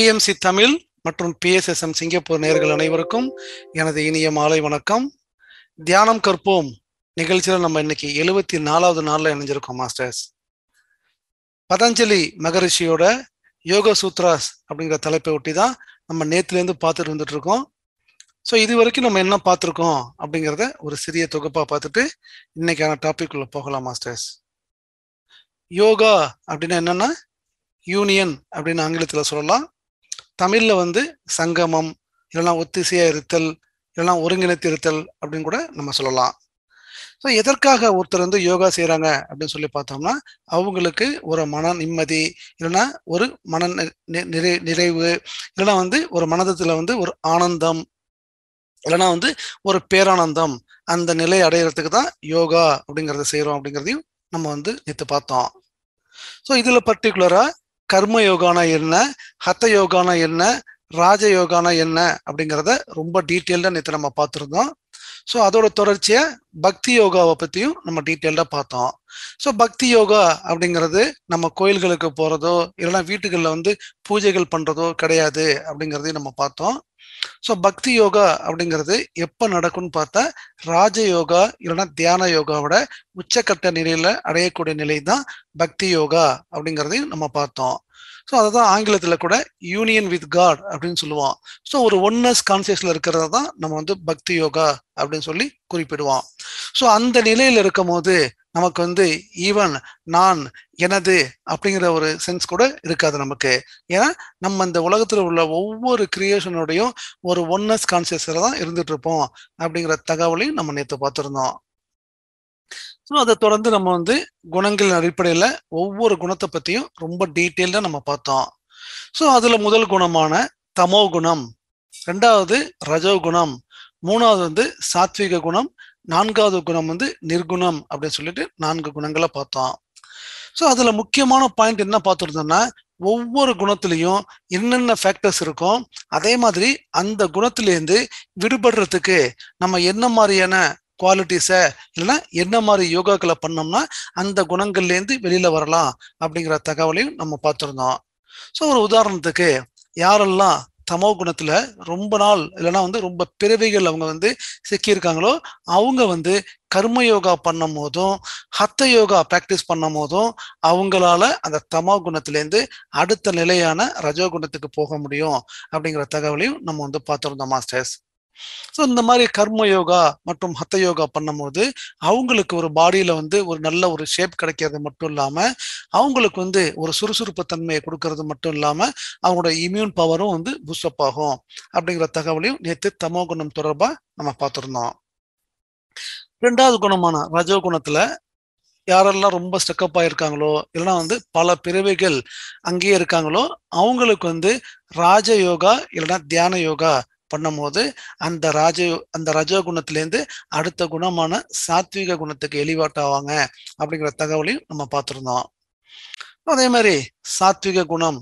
BMC Tamil மற்றும் PSSM Singapore நேர்கள் அனைவருக்கும் எனது இனிய மாலை வணக்கம். தியானம் கற்போம். நிகழ்ச்சியில் நம்ம இன்னைக்கு எழுபத்தி நாலாவது நாள்ல இணைஞ்சிருக்கோம் மாஸ்டர்ஸ். பதஞ்சலி மகரிஷியோட யோக சூத்ராஸ் அப்படிங்கிற தலைப்பை ஒட்டி தான் நம்ம நேத்துலேருந்து பார்த்துட்டு வந்துட்டு இருக்கோம் ஸோ இது வரைக்கும் நம்ம என்ன பார்த்துருக்கோம் அப்படிங்கிறத ஒரு சிறிய தொகுப்பாக பார்த்துட்டு இன்னைக்கான டாபிக் உள்ள போகலாம் மாஸ்டர்ஸ். யோகா அப்படின்னா என்னன்னா யூனியன் அப்படின்னு ஆங்கிலத்தில் சொல்லலாம். தமிழில் வந்து சங்கமம் இல்லைனா ஒத்திசையா இருத்தல் இல்லைனா ஒருங்கிணைத்து இருத்தல் அப்படின்னு கூட நம்ம சொல்லலாம். ஸோ எதற்காக ஒருத்தர் வந்து யோகா செய்கிறாங்க அப்படின்னு சொல்லி பார்த்தோம்னா அவங்களுக்கு ஒரு மன நிம்மதி இல்லைன்னா ஒரு மன நிறை நிறைவு இல்லைன்னா வந்து ஒரு மனதத்தில் வந்து ஒரு ஆனந்தம் இல்லைன்னா வந்து ஒரு பேரானந்தம் அந்த நிலை அடையிறதுக்கு தான் யோகா அப்படிங்கிறத செய்கிறோம் அப்படிங்கிறதையும் நம்ம வந்து நேற்று பார்த்தோம். ஸோ இதில் பர்டிகுலராக கர்ம யோகானா என்ன ஹத்த யோகானா என்ன ராஜ யோகானா என்ன அப்படிங்கிறத ரொம்ப டீட்டெயில்டாக நேற்று நம்ம பார்த்துருந்தோம். ஸோ அதோட தொடர்ச்சியை பக்தி யோகாவை பற்றியும் நம்ம டீட்டெயில்டாக பார்த்தோம். ஸோ பக்தி யோகா அப்படிங்கிறது நம்ம கோயில்களுக்கு போகிறதோ இல்லைன்னா வீட்டுகளில் வந்து பூஜைகள் பண்ணுறதோ கிடையாது அப்படிங்கிறதையும் நம்ம பார்த்தோம். ஸோ பக்தி யோகா அப்படிங்கிறது எப்போ நடக்கும்னு பார்த்தா ராஜ யோகா இல்லைன்னா தியான யோகாவோட உச்சக்கட்ட நிலையில அடையக்கூடிய நிலை தான் பக்தி யோகா அப்படிங்கிறதையும் நம்ம பார்த்தோம். ஸோ அதை தான் ஆங்கிலத்தில் கூட யூனியன் வித் காட் அப்படின்னு சொல்லுவான். ஸோ ஒரு ஒன்னஸ் கான்சியஸில் இருக்கிறத தான் நம்ம வந்து பக்தி யோகா அப்படின்னு சொல்லி குறிப்பிடுவான். ஸோ அந்த நிலையில் இருக்கும் போது நமக்கு வந்து ஈவன் நான் எனது அப்படிங்கிற ஒரு சென்ஸ் கூட இருக்காது நமக்கு. ஏன்னா நம்ம இந்த உலகத்தில் உள்ள ஒவ்வொரு கிரியேஷனோடையும் ஒரு ஒன்னஸ் கான்சியஸில் தான் இருந்துட்டு இருப்போம் அப்படிங்கிற தகவலையும் நம்ம நேற்று பார்த்துருந்தோம். ஸோ அதை தொடர்ந்து நம்ம வந்து குணங்களின் அடிப்படையில் ஒவ்வொரு குணத்தை பற்றியும் ரொம்ப டீட்டெயில்டாக நம்ம பார்த்தோம். ஸோ அதில் முதல் குணமான தமோ குணம் ரெண்டாவது ரஜோ குணம் மூணாவது வந்து சாத்விக குணம் நான்காவது குணம் வந்து நிர்குணம் அப்படின்னு சொல்லிட்டு நான்கு குணங்களை பார்த்தோம். ஸோ அதில் முக்கியமான பாயிண்ட் என்ன பார்த்துருந்தோம்னா ஒவ்வொரு குணத்துலேயும் என்னென்ன ஃபேக்டர்ஸ் இருக்கும் அதே மாதிரி அந்த குணத்துலேருந்து விடுபடுறதுக்கு நம்ம என்ன மாதிரியான குவாலிட்டிஸை இல்லைன்னா என்ன மாதிரி யோகாக்களை பண்ணோம்னா அந்த குணங்கள்லேருந்து வெளியில் வரலாம் அப்படிங்கிற தகவலையும் நம்ம பார்த்துருந்தோம். ஸோ ஒரு உதாரணத்துக்கு யாரெல்லாம் தமோ குணத்துல ரொம்ப நாள் இல்லைன்னா வந்து ரொம்ப பிறவிகள் அவங்க வந்து சிக்கியிருக்காங்களோ அவங்க வந்து கர்ம யோகா பண்ணும் போதும் ஹத்த யோகா ப்ராக்டிஸ் பண்ணும் போதும் அவங்களால அந்த தமோ குணத்திலேருந்து அடுத்த நிலையான ரஜோ குணத்துக்கு போக முடியும் அப்படிங்கிற தகவலையும் நம்ம வந்து பார்த்துருந்தோம் மாஸ்டர்ஸ் ஸோ இந்த மாதிரி கர்ம யோகா மற்றும் ஹத்த யோகா பண்ணும்போது அவங்களுக்கு ஒரு பாடியில் வந்து ஒரு நல்ல ஒரு ஷேப் கிடைக்கிறது மட்டும் இல்லாமல் அவங்களுக்கு வந்து ஒரு சுறுசுறுப்பு தன்மையை கொடுக்கறது மட்டும் இல்லாமல் அவங்களோட இம்யூன் பவரும் வந்து பூஸ்டப் ஆகும். அப்படிங்கிற தகவலையும் நேற்று தமோ குணம் தொடர்பாக நம்ம பார்த்துருந்தோம். ரெண்டாவது குணமான ரஜோ குணத்துல யாரெல்லாம் ரொம்ப ஸ்டெக்கப் ஆயிருக்காங்களோ இல்லைன்னா வந்து பல பிறவைகள் அங்கேயே இருக்காங்களோ அவங்களுக்கு வந்து ராஜ யோகா இல்லைன்னா தியான யோகா பண்ணும்போது அந்த ராஜ அந்த ரஜோ குணத்திலேருந்து அடுத்த குணமான சாத்விக குணத்துக்கு எளிவாட்டாவாங்க அப்படிங்கிற தகவலையும் நம்ம பார்த்துருந்தோம். அதே மாதிரி சாத்விக குணம்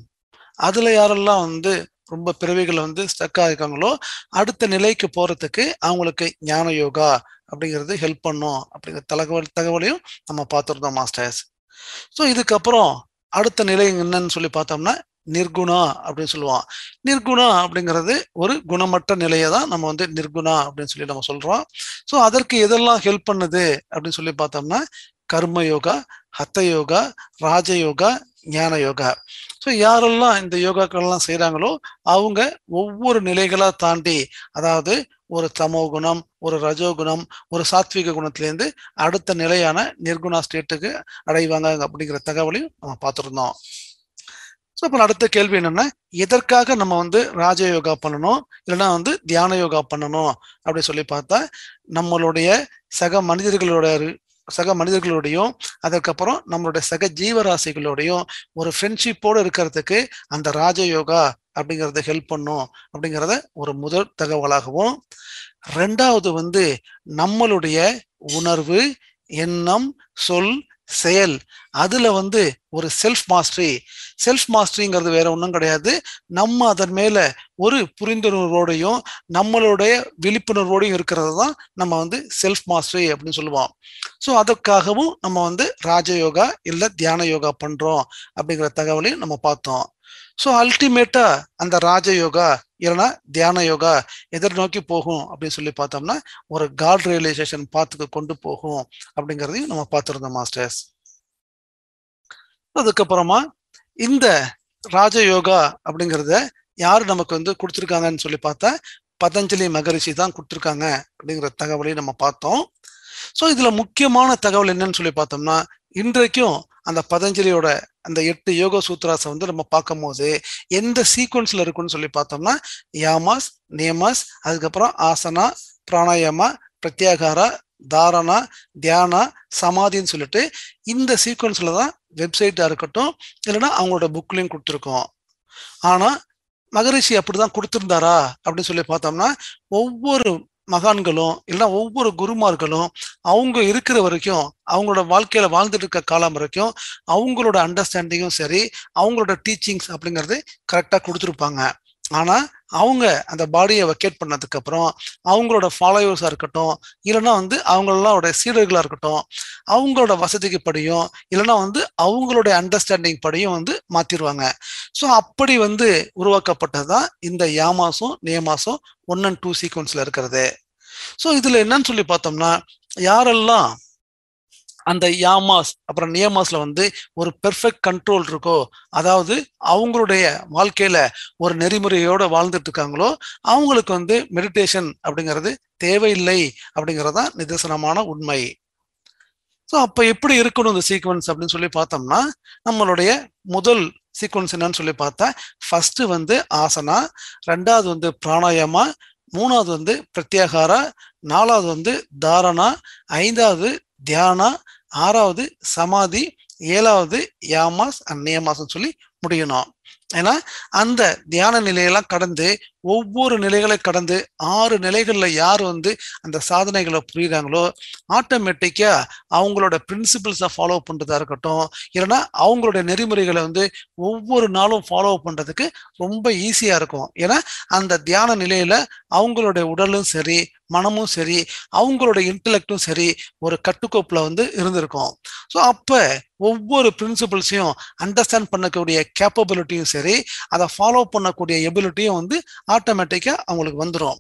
அதுல யாரெல்லாம் வந்து ரொம்ப பிறவிகள் வந்து ஸ்டக் ஆகிருக்காங்களோ அடுத்த நிலைக்கு போறதுக்கு அவங்களுக்கு ஞான யோகா அப்படிங்கிறது ஹெல்ப் பண்ணும் அப்படிங்கிற தகவல் தகவலையும் நம்ம பார்த்துருந்தோம் மாஸ்டர்ஸ் ஸோ இதுக்கப்புறம் அடுத்த நிலை என்னன்னு சொல்லி பார்த்தோம்னா நிர்குணா அப்படின்னு சொல்லுவோம் நிர்குணா அப்படிங்கிறது ஒரு குணமற்ற நிலையை தான் நம்ம வந்து நிர்குணா அப்படின்னு சொல்லி நம்ம சொல்றோம். ஸோ அதற்கு எதெல்லாம் ஹெல்ப் பண்ணுது அப்படின்னு சொல்லி பார்த்தோம்னா கர்ம யோகா ஹத்த யோகா ராஜ யோகா ஞான யோகா. ஸோ யாரெல்லாம் இந்த யோகாக்கள்லாம் செய்கிறாங்களோ அவங்க ஒவ்வொரு நிலைகளாக தாண்டி அதாவது ஒரு தமோ குணம் ஒரு ரஜோகுணம் ஒரு சாத்விக குணத்திலேருந்து அடுத்த நிலையான நிர்குணா ஸ்டேட்டுக்கு அடைவாங்க அப்படிங்கிற தகவலையும் நம்ம பார்த்துருந்தோம். ஸோ இப்போ அடுத்த கேள்வி என்னென்னா எதற்காக நம்ம வந்து ராஜ யோகா பண்ணணும்? இல்லைன்னா வந்து தியான யோகா பண்ணணும்? அப்படி சொல்லி பார்த்தா நம்மளுடைய சக மனிதர்களோட சக மனிதர்களோடையும் அதுக்கப்புறம் நம்மளுடைய சக ஜீவராசிகளோடையும் ஒரு ஃப்ரெண்ட்ஷிப்போடு இருக்கிறதுக்கு அந்த ராஜ யோகா அப்படிங்கிறத ஹெல்ப் பண்ணும் அப்படிங்கிறத ஒரு முதல் தகவலாகவும். ரெண்டாவது வந்து நம்மளுடைய உணர்வு எண்ணம் சொல் செயல். அதுல வந்து ஒரு செல்ஃப் மாஸ்டரி செல்ஃப் மாஸ்டரிங்கிறது வேற ஒன்றும் கிடையாது. நம்ம அதன் மேல ஒரு புரிந்துணர்வோடையும் நம்மளுடைய விழிப்புணர்வோடையும் இருக்கிறது தான் நம்ம வந்து செல்ஃப் மாஸ்டரி அப்படின்னு சொல்லுவோம். ஸோ அதற்காகவும் நம்ம வந்து ராஜ யோகா இல்லை தியான யோகா பண்ணுறோம் அப்படிங்கிற தகவலையும் நம்ம பார்த்தோம். ஸோ அல்டிமேட்டா அந்த ராஜயோகா இல்லைன்னா தியான யோகா எதிர் நோக்கி போகும் அப்படின்னு சொல்லி பார்த்தோம்னா ஒரு காட் ரியலைசேஷன் பாத்துக்கு கொண்டு போகும் அப்படிங்கிறதையும் நம்ம பார்த்துருந்தோம் மாஸ்டர்ஸ் அதுக்கப்புறமா இந்த ராஜயோகா அப்படிங்கிறத யார் நமக்கு வந்து கொடுத்துருக்காங்கன்னு சொல்லி பார்த்தா பதஞ்சலி மகரிஷி தான் கொடுத்துருக்காங்க அப்படிங்கிற தகவலையும் நம்ம பார்த்தோம். ஸோ இதுல முக்கியமான தகவல் என்னன்னு சொல்லி பார்த்தோம்னா இன்றைக்கும் அந்த பதஞ்சலியோட அந்த எட்டு யோக சூத்ராஸை வந்து நம்ம பார்க்கும் போது எந்த சீக்வன்ஸ்ல இருக்குன்னு சொல்லி பார்த்தோம்னா யாமாஸ் நியமாஸ் அதுக்கப்புறம் ஆசனா பிராணாயாமா பிரத்யாகாரா தாரணா தியானா சமாதின்னு சொல்லிட்டு இந்த சீக்வன்ஸ்ல தான் வெப்சைட்டா இருக்கட்டும் இல்லைன்னா அவங்களோட புக்லையும் கொடுத்துருக்கோம். ஆனா மகரிஷி அப்படிதான் கொடுத்திருந்தாரா? அப்படின்னு சொல்லி பார்த்தோம்னா ஒவ்வொரு மகான்களும் இல்லைன்னா ஒவ்வொரு குருமார்களும் அவங்க இருக்கிற வரைக்கும் அவங்களோட வாழ்க்கையில வாழ்ந்துட்டு இருக்க காலம் வரைக்கும் அவங்களோட அண்டர்ஸ்டாண்டிங்கும் சரி அவங்களோட டீச்சிங்ஸ் அப்படிங்கிறது கரெக்டாக கொடுத்துருப்பாங்க. ஆனா அவங்க அந்த பாடியை வெக்கேட் பண்ணதுக்கு அப்புறம் அவங்களோட ஃபாலோவர்ஸா இருக்கட்டும் இல்லைன்னா வந்து அவங்களோட சீடர்களா இருக்கட்டும் அவங்களோட வசதிக்கு படியும் இல்லைன்னா வந்து அவங்களுடைய அண்டர்ஸ்டாண்டிங் படியும் வந்து மாற்றிடுவாங்க ஸோ அப்படி வந்து உருவாக்கப்பட்டதுதான் இந்த யாமாசும் நியமாசும் ஒன் அண்ட் டூ சீக்வன்ஸ்ல இருக்கிறது. ஸோ இதுல என்னன்னு சொல்லி பார்த்தோம்னா யாரெல்லாம் அந்த யாமாஸ் அப்புறம் நியமாஸ்ல வந்து ஒரு பெர்ஃபெக்ட் கண்ட்ரோல் இருக்கோ அதாவது அவங்களுடைய வாழ்க்கையில ஒரு நெறிமுறையோட வாழ்ந்துட்டு இருக்காங்களோ அவங்களுக்கு வந்து மெடிடேஷன் அப்படிங்கிறது தேவையில்லை அப்படிங்கறதான் நிதர்சனமான உண்மை. ஸோ அப்போ எப்படி இருக்கணும் இந்த சீக்வன்ஸ் அப்படின்னு சொல்லி பார்த்தோம்னா நம்மளுடைய முதல் சீக்வன்ஸ் என்னன்னு சொல்லி பார்த்தா ஃபர்ஸ்ட் வந்து ஆசனா ரெண்டாவது வந்து பிராணாயாமா மூணாவது வந்து பிரத்யாகாரா நாலாவது வந்து தாரணா ஐந்தாவது தியானா ஆறாவது சமாதி ஏழாவது யாமாஸ் அண்ட் நியமாஸ்ன்னு சொல்லி முடியணும். ஏன்னா அந்த தியான நிலையெல்லாம் கடந்து ஒவ்வொரு நிலைகளை கடந்து ஆறு நிலைகளில் யார் வந்து அந்த சாதனைகளை புரியுறாங்களோ ஆட்டோமேட்டிக்காக அவங்களோட பிரின்சிபிள்ஸை ஃபாலோ பண்ணுறதா இருக்கட்டும் இல்லைன்னா அவங்களுடைய நெறிமுறைகளை வந்து ஒவ்வொரு நாளும் ஃபாலோ பண்ணுறதுக்கு ரொம்ப ஈஸியாக இருக்கும். ஏன்னா அந்த தியான நிலையில் அவங்களுடைய உடலும் சரி மனமும் சரி அவங்களோட இன்டலெக்டும் சரி ஒரு கட்டுக்கோப்பில் வந்து இருந்திருக்கும். ஸோ அப்போ ஒவ்வொரு பிரின்சிபிள்ஸையும் அண்டர்ஸ்டாண்ட் பண்ணக்கூடிய கேப்பபிலிட்டியும் சரி அதை ஃபாலோ பண்ணக்கூடிய எபிலிட்டியும் வந்து ஆட்டோமேட்டிக்காக அவங்களுக்கு வந்துடும்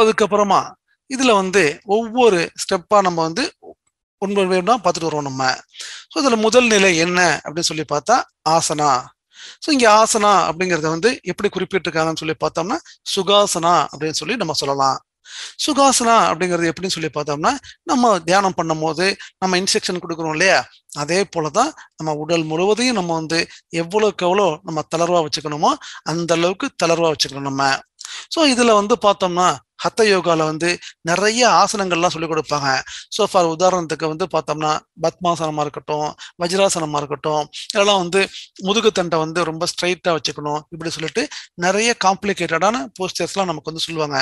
அதுக்கப்புறமா இதில் வந்து ஒவ்வொரு ஸ்டெப்பாக நம்ம வந்து ஒன்பது வேணும்னா பார்த்துட்டு வருவோம் நம்ம. ஸோ இதில் முதல் நிலை என்ன அப்படின்னு சொல்லி பார்த்தா ஆசனா. ஸோ இங்கே ஆசனா அப்படிங்கிறத வந்து எப்படி குறிப்பிட்டிருக்காங்கன்னு சொல்லி பார்த்தோம்னா சுகாசனா அப்படின்னு சொல்லி நம்ம சொல்லலாம். சுகாசனா அப்படிங்கிறது எப்படின்னு சொல்லி பார்த்தோம்னா நம்ம தியானம் பண்ணும் போது நம்ம இன்ஸ்ட்ரக்ஷன் கொடுக்குறோம் இல்லையா? அதே போலதான் நம்ம உடல் முழுவதையும் நம்ம வந்து எவ்வளவுக்கு எவ்வளோ நம்ம தளர்வா வச்சுக்கணுமோ அந்த அளவுக்கு தளர்வா வச்சுக்கணும் நம்ம. ஸோ இதுல வந்து பார்த்தோம்னா ஹத்த யோகாவில் வந்து நிறைய ஆசனங்கள்லாம் சொல்லிக் கொடுப்பாங்க. ஸோ ஃபார் உதாரணத்துக்கு வந்து பார்த்தோம்னா பத்மாசனமாக இருக்கட்டும் வஜ்ராசனமாக இருக்கட்டும் இதெல்லாம் வந்து முதுகுத்தண்டை வந்து ரொம்ப ஸ்ட்ரைட்டாக வச்சுக்கணும் இப்படி சொல்லிட்டு நிறைய காம்ப்ளிகேட்டடான போஸ்டர்ஸ்லாம் நமக்கு வந்து சொல்லுவாங்க.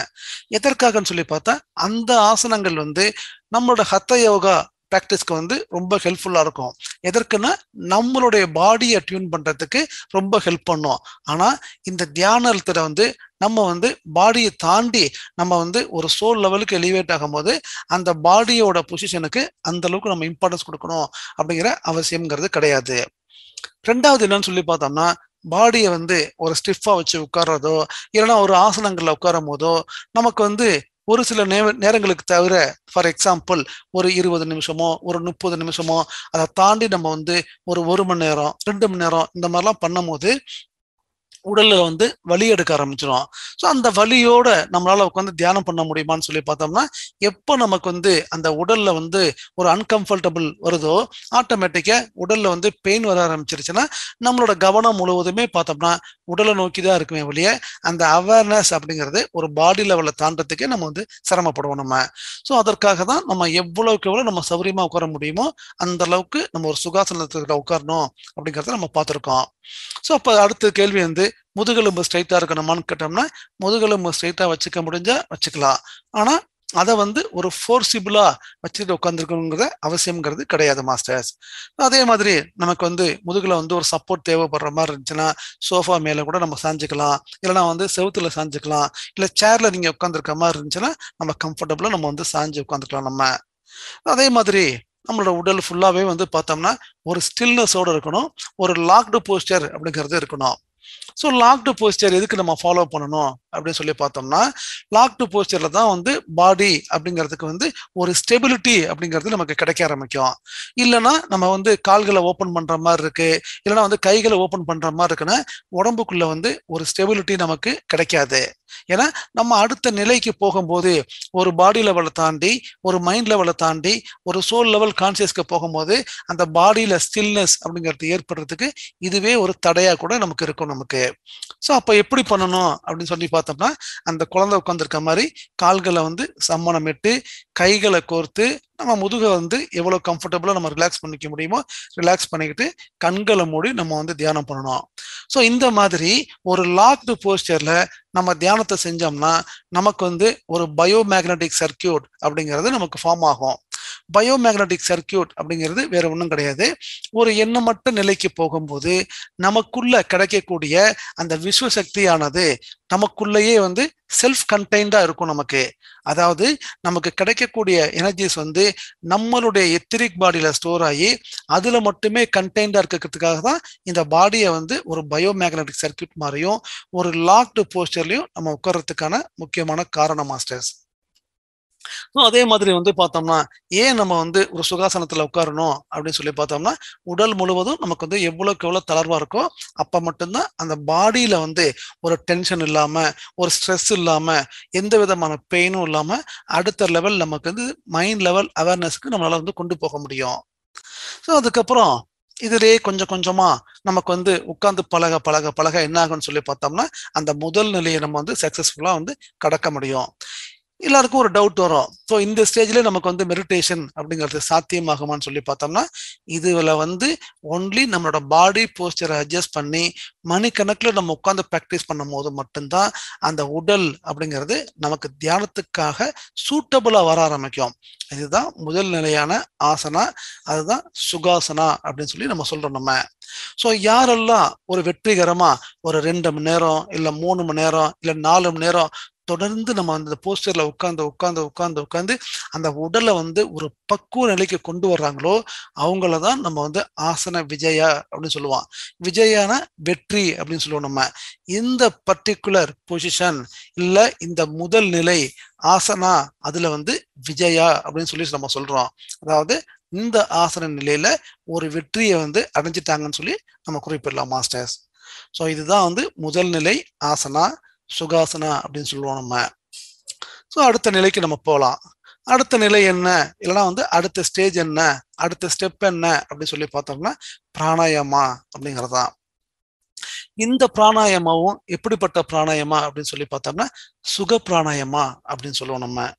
எதற்காகன்னு சொல்லி பார்த்தா அந்த ஆசனங்கள் வந்து நம்மளோட ஹத்த யோகா ப்ராக்டிஸ்க்கு வந்து ரொம்ப ஹெல்ப்ஃபுல்லாக இருக்கும். எதற்குன்னா நம்மளுடைய பாடியை டியூன் பண்ணுறதுக்கு ரொம்ப ஹெல்ப் பண்ணும். ஆனால் இந்த தியானத்தில் வந்து நம்ம வந்து பாடியை தாண்டி நம்ம வந்து ஒரு சோல் லெவலுக்கு எலிவேட் ஆகும்போது அந்த பாடியோட பொசிஷனுக்கு அந்த அளவுக்கு நம்ம இம்பார்ட்டன்ஸ் கொடுக்கணும் அப்படிங்கிற அவசியம்ங்கிறது கிடையாது. ரெண்டாவது என்னன்னு சொல்லி பார்த்தோம்னா பாடியை வந்து ஒரு ஸ்டிஃபாக வச்சு உட்கார்றதோ இல்லைன்னா ஒரு ஆசனங்களில் உட்காரும் போதோ நமக்கு வந்து ஒரு சில நே நேரங்களுக்கு தவிர ஃபார் எக்ஸாம்பிள் ஒரு இருபது நிமிஷமோ ஒரு முப்பது நிமிஷமோ அதை தாண்டி நம்ம வந்து ஒரு ஒரு மணி நேரம் ரெண்டு மணி நேரம் இந்த மாதிரிலாம் பண்ணும் போது உடல்ல வந்து வலி எடுக்க ஆரம்பிச்சிடும் ஸோ அந்த வலியோட நம்மளால உட்காந்து தியானம் பண்ண முடியுமான்னு சொல்லி பார்த்தோம்னா எப்போ நமக்கு வந்து அந்த உடல்ல வந்து ஒரு அன்கம்ஃபர்டபுள் வருதோ ஆட்டோமேட்டிக்கா உடல்ல வந்து பெயின் வர ஆரம்பிச்சிருச்சுன்னா நம்மளோட கவனம் முழுவதுமே பார்த்தோம்னா உடலை நோக்கி தான் இருக்குமே வழிய அந்த அவேர்னஸ் அப்படிங்கிறது ஒரு பாடி லெவலில் தாண்டத்துக்கே நம்ம வந்து சிரமப்படுவோம் நம்ம. ஸோ அதற்காக தான் நம்ம எவ்வளவுக்கு எவ்வளோ நம்ம சௌரியமாக உட்கார முடியுமோ அந்த அளவுக்கு நம்ம ஒரு சுகாசனத்துக்கிட்ட உட்காரணும் அப்படிங்கிறத நம்ம பார்த்துருக்கோம். ஸோ அப்போ அடுத்த கேள்வி வந்து முதுகெலும்பு ஸ்ட்ரைட்டாக இருக்கணுமான்னு கேட்டோம்னா முதுகெலும்பு ஸ்ட்ரைட்டாக வச்சுக்க முடிஞ்சா வச்சுக்கலாம். ஆனால் அதை வந்து ஒரு ஃபோர்சிபிளா வச்சுட்டு உட்காந்துருக்கணுங்கிறத அவசியம்ங்கிறது கிடையாது மாஸ்டர்ஸ் அதே மாதிரி நமக்கு வந்து முதுகில் வந்து ஒரு சப்போர்ட் தேவைப்படுற மாதிரி இருந்துச்சுன்னா சோஃபா மேலே கூட நம்ம சாஞ்சிக்கலாம். இல்லைனா வந்து செவுத்துல சாஞ்சுக்கலாம். இல்லை சேர்ல நீங்க உட்காந்துருக்க மாதிரி இருந்துச்சுன்னா நம்ம கம்ஃபர்டபுளாக நம்ம வந்து சாஞ்சு உட்காந்துக்கலாம் நம்ம. அதே மாதிரி நம்மளோட உடல் ஃபுல்லாகவே வந்து பார்த்தோம்னா ஒரு ஸ்டில்னஸோட இருக்கணும். ஒரு லாக்டு போஸ்டர் அப்படிங்கிறது இருக்கணும். ஸோ லாக்டு போஸ்டர் எதுக்கு நம்ம ஃபாலோ பண்ணணும்? அப்படின்னு சொல்லி பார்த்தோம்னா லாக்டு போஸ்டரில் தான் வந்து பாடி அப்படிங்கிறதுக்கு வந்து ஒரு ஸ்டெபிலிட்டி அப்படிங்கிறது நமக்கு கிடைக்க ஆரம்பிக்கும். இல்லைன்னா நம்ம வந்து கால்களை ஓப்பன் பண்ணுற மாதிரி இருக்கு. இல்லைன்னா வந்து கைகளை ஓப்பன் பண்ணுற மாதிரி இருக்குன்னா உடம்புக்குள்ள வந்து ஒரு ஸ்டெபிலிட்டி நமக்கு கிடைக்காது. ஏன்னா நம்ம அடுத்த நிலைக்கு போகும்போது ஒரு பாடி லெவலை தாண்டி ஒரு மைண்ட் லெவலை தாண்டி ஒரு சோல் லெவல் கான்சியஸ்க்கு போகும்போது அந்த பாடியில ஸ்டில்னஸ் அப்படிங்கிறது ஏற்படுறதுக்கு இதுவே ஒரு தடையா கூட நமக்கு இருக்கும் நமக்கு. ஸோ அப்போ எப்படி பண்ணணும் அப்படின்னு சொல்லி பார்த்தோம்னா அந்த குழந்தை உட்காந்துருக்க மாதிரி கால்களை வந்து சம்மணமிட்டு கைகளை கோர்த்து நம்ம முதுகை வந்து எவ்வளோ கம்ஃபர்டபுளாக நம்ம ரிலாக்ஸ் பண்ணிக்க முடியுமோ ரிலாக்ஸ் பண்ணிக்கிட்டு கண்களை மூடி நம்ம வந்து தியானம் பண்ணணும். ஸோ இந்த மாதிரி ஒரு லாக்டு போஸ்டர்ல நம்ம தியானத்தை செஞ்சோம்னா நமக்கு வந்து ஒரு பயோ மேக்னட்டிக் சர்க்கியூட் அப்படிங்கிறது நமக்கு ஃபார்ம் ஆகும். பயோமேக்னட்டிக் சர்க்கியூட் அப்படிங்கிறது வேற ஒன்றும் கிடையாது. ஒரு எண்ணமற்ற நிலைக்கு போகும்போது நமக்குள்ள கிடைக்கக்கூடிய அந்த விஸ்வ சக்தியானது நமக்குள்ளேயே வந்து செல்ஃப் கண்டெய்ண்டா இருக்கும் நமக்கு. அதாவது நமக்கு கிடைக்கக்கூடிய எனர்ஜிஸ் வந்து நம்மளுடைய எத்திரிக் பாடியில ஸ்டோர் ஆகி அதுல மட்டுமே கண்டெய்ண்டா இருக்கிறதுக்காக தான் இந்த பாடியை வந்து ஒரு பயோமேக்னட்டிக் சர்க்கியூட் மாதிரியும் ஒரு லாக்டு போஸ்டர்லயும் நம்ம உட்கார்றதுக்கான முக்கியமான காரணம் மாஸ்டர்ஸ் அதே மாதிரி வந்து பார்த்தோம்னா ஏன் நம்ம வந்து ஒரு சுகாசனத்தில் உட்காரணும் அப்படின்னு சொல்லி பார்த்தோம்னா உடல் முழுவதும் நமக்கு வந்து எவ்வளோக்கு எவ்வளோ தளர்வாக இருக்கோ அப்போ மட்டும்தான் அந்த பாடியில் வந்து ஒரு டென்ஷன் இல்லாமல் ஒரு ஸ்ட்ரெஸ் இல்லாமல் எந்த விதமான பெயினும் இல்லாமல் அடுத்த லெவல் நமக்கு வந்து மைண்ட் லெவல் அவேர்னஸ்க்கு நம்மளால் வந்து கொண்டு போக முடியும். ஸோ அதுக்கப்புறம் இதிலேயே கொஞ்சம் கொஞ்சமா நமக்கு வந்து உட்காந்து பழக பழக பழக என்ன ஆகும்னு சொல்லி பார்த்தோம்னா அந்த முதல் நிலையை நம்ம வந்து சக்சஸ்ஃபுல்லா வந்து கடக்க முடியும். எல்லாருக்கும் ஒரு டவுட் வரும். ஸோ இந்த ஸ்டேஜ்ல நமக்கு வந்து மெடிடேஷன் அப்படிங்கிறது சாத்தியமாகுமான்னு சொல்லி பார்த்தோம்னா இதுல வந்து ஒன்லி நம்மளோட பாடி போஸ்டரை அட்ஜஸ்ட் பண்ணி மணிக்கணக்கில் நம்ம உட்காந்து ப்ராக்டிஸ் பண்ணும் போது மட்டும்தான் அந்த உடல் அப்படிங்கிறது நமக்கு தியானத்துக்காக சூட்டபுளா வர ஆரம்பிக்கும். இதுதான் முதல் நிலையான ஆசனா அதுதான் சுகாசனா அப்படின்னு சொல்லி நம்ம சொல்றோம் நம்ம. ஸோ யாரெல்லாம் ஒரு வெற்றிகரமா ஒரு ரெண்டு மணி நேரம் இல்லை மூணு மணி நேரம் இல்லை நாலு மணி நேரம் தொடர்ந்து நம்ம அந்த போஸ்டர்ல உட்காந்து உட்காந்து உட்காந்து உட்காந்து அந்த உடலை வந்து ஒரு பக்குவ நிலைக்கு கொண்டு வர்றாங்களோ அவங்கள தான் நம்ம வந்து ஆசன விஜயா அப்படின்னு சொல்லுவோம் விஜயான வெற்றி அப்படின்னு சொல்லுவோம் நம்ம. இந்த பர்டிகுலர் பொசிஷன் இல்ல இந்த முதல் நிலை ஆசனா அதுல வந்து விஜயா அப்படின்னு சொல்லி நம்ம சொல்றோம். அதாவது இந்த ஆசன நிலையில ஒரு வெற்றியை வந்து அடைஞ்சிட்டாங்கன்னு சொல்லி நம்ம குறிப்பிடலாம் மாஸ்டர்ஸ் ஸோ இதுதான் வந்து முதல் நிலை ஆசனா சுகாசனா அப்படின்னு சொல்லுவோம் நம்ம. ஸோ அடுத்த நிலைக்கு நம்ம போகலாம் அடுத்த நிலை என்ன? இல்லைன்னா வந்து அடுத்த ஸ்டேஜ் என்ன? அடுத்த ஸ்டெப் என்ன? அப்படின்னு சொல்லி பார்த்தோம்னா பிராணாயாமா அப்படிங்கிறதான் இந்த பிராணாயமாவும் எப்படிப்பட்ட பிராணாயமா அப்படின்னு சொல்லி பார்த்தோம்னா சுக பிராணாயமா அப்படின்னு சொல்லுவோம் நம்ம.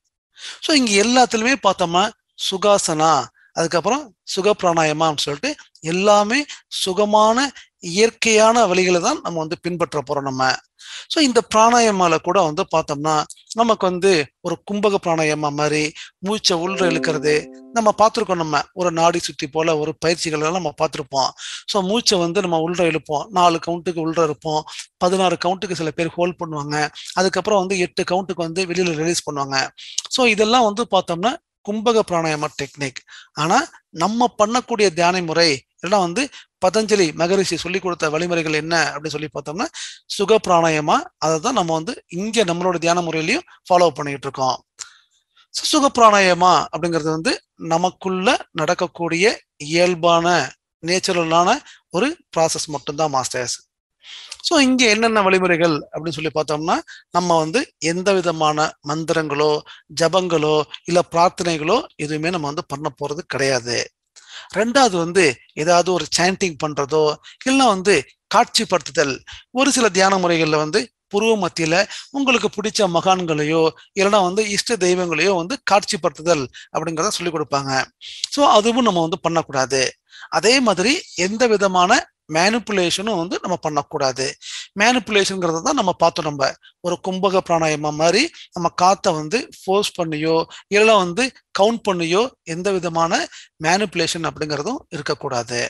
ஸோ இங்க எல்லாத்துலயுமே பார்த்தோம்னா சுகாசனா அதுக்கப்புறம் சுக பிராணாயமான்னு சொல்லிட்டு எல்லாமே சுகமான இயற்கையான வழிகளை தான் நம்ம வந்து பின்பற்ற போறோம் நம்ம. ஸோ இந்த பிராணாயமால கூட வந்து பார்த்தோம்னா நமக்கு வந்து ஒரு கும்பக பிராணாயமா மாதிரி மூச்சை உள்ள இழுக்கிறது நம்ம பார்த்துருக்கோம் நம்ம. ஒரு நாடி சுத்தி போல ஒரு பயிற்சிகள் எல்லாம் நம்ம பார்த்துருப்போம். ஸோ மூச்சை வந்து நம்ம உள்ள இழுப்போம். நாலு கவுண்ட்டுக்கு உள்ள இருப்போம். பதினாறு கவுண்ட்டுக்கு சில பேர் ஹோல்ட் பண்ணுவாங்க. அதுக்கப்புறம் வந்து எட்டு கவுண்ட்டுக்கு வந்து வெளியில ரிலீஸ் பண்ணுவாங்க. ஸோ இதெல்லாம் வந்து பார்த்தோம்னா கும்பக பிராணாயம டெக்னிக் ஆனா நம்ம பண்ணக்கூடிய தியான முறை இல்லைன்னா வந்து பதஞ்சலி மகரிஷி சொல்லி கொடுத்த வழிமுறைகள் என்ன அப்படின்னு சொல்லி பார்த்தோம்னா சுக பிராணாயமா அதை தான் நம்ம வந்து இங்கே நம்மளோட தியான முறையிலையும் ஃபாலோ பண்ணிட்டு இருக்கோம். சுக பிராணாயமா அப்படிங்கிறது வந்து நமக்குள்ள நடக்கக்கூடிய இயல்பான நேச்சுரலான ஒரு ப்ராசஸ் மட்டும்தான் மாஸ்டர்ஸ் ஸோ இங்கே என்னென்ன வழிமுறைகள் அப்படின்னு சொல்லி பார்த்தோம்னா நம்ம வந்து எந்த விதமான மந்திரங்களோ ஜபங்களோ இல்லை பிரார்த்தனைகளோ எதுவுமே நம்ம வந்து பண்ண போகிறது கிடையாது. ரெண்டாவது வந்து ஏதாவது ஒரு சாண்டிங் பண்றதோ இல்லைன்னா வந்து காட்சிப்படுத்துதல். ஒரு சில தியான முறைகளில் வந்து புருவ மத்தியில உங்களுக்கு பிடிச்ச மகான்களையோ இல்லைன்னா வந்து இஷ்ட தெய்வங்களையோ வந்து காட்சிப்படுத்துதல் அப்படிங்கிறத சொல்லி கொடுப்பாங்க. ஸோ அதுவும் நம்ம வந்து பண்ணக்கூடாது. அதே மாதிரி எந்த விதமான மேனிப்புலேஷனும் வந்து நம்ம பண்ணக்கூடாது. மேனிப்புலேஷனுங்கிறத தான் நம்ம பார்த்தோம். நம்ம ஒரு கும்பக பிராணாயமா மாதிரி நம்ம காற்றை வந்து ஃபோர்ஸ் பண்ணியோ இல்லை வந்து கவுண்ட் பண்ணியோ எந்த விதமான மேனிப்புலேஷன் அப்படிங்கிறதும் இருக்கக்கூடாது.